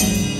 peace.